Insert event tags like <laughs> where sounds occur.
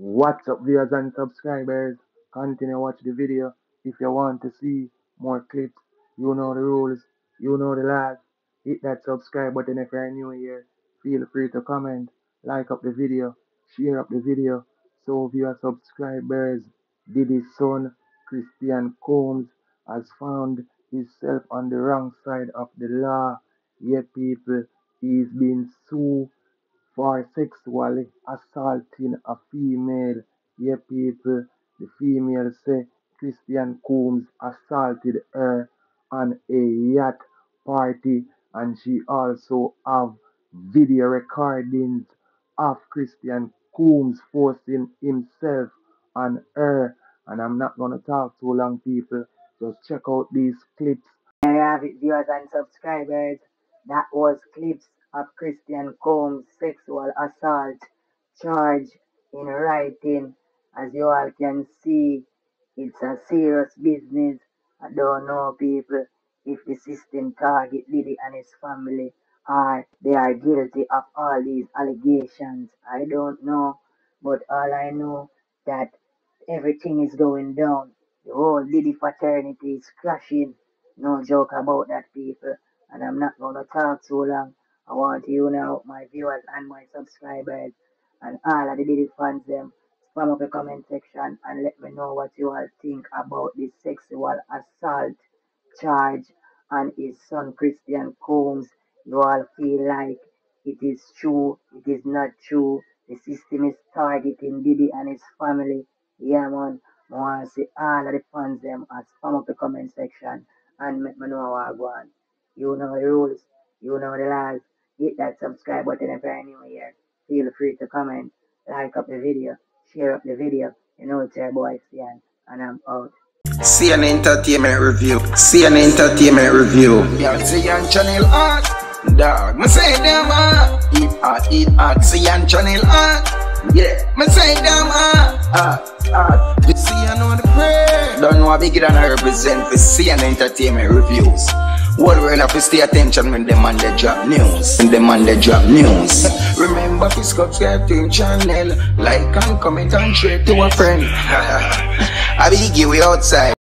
What's up viewers and subscribers? Continue watch the video if you want to see more clips. You know the rules, you know the laws. Hit that subscribe button if you're new here. Feel free to comment, like up the video, share up the video. So viewer subscribers, Diddy's son, Christian Combs, has found himself on the wrong side of the law. Yeah people, he's been sued for sexually assaulting a female. Yeah, people, the female say Christian Combs assaulted her on a yacht party and she also have video recordings of Christian Combs forcing himself on her. And I'm not gonna talk too long, people. Just check out these clips. There you have it, viewers and subscribers. That was clips of Christian Combs' sexual assault charge in writing. As you all can see, it's a serious business. I don't know, people, if the system target Diddy and his family or they are guilty of all these allegations. I don't know, but all I know that everything is going down. The whole Diddy fraternity is crashing. No joke about that, people. And I'm not gonna talk too long. I want you now, my viewers and my subscribers, and all of the Diddy fans, them, spam up the comment section and let me know what you all think about this sexual assault charge and his son Christian Combs. You all feel like it is true, it is not true. The system is targeting Diddy and his family. Yeah, man. I want to see all of the fans them and spam up the comment section and let me know how I on. You know the rules, you know the laws. Hit that subscribe button if you're new here. Feel free to comment, like up the video, share up the video. You know it's your boy Cian, and I'm out. Cian Entertainment Review. Cian Entertainment Review. Yeah, CN Channel Art. Dog, me say them art. Eat art, eat ah. art. CN Channel Art. Yeah, me say them art. Art, art. You see, I know the prayer. Don't know how big than I represent for Cian Entertainment Reviews. What we have to stay attention when on the drop news. When them the drop news. Remember to subscribe to the channel. Like and comment and share to a friend. <laughs> I be give you outside.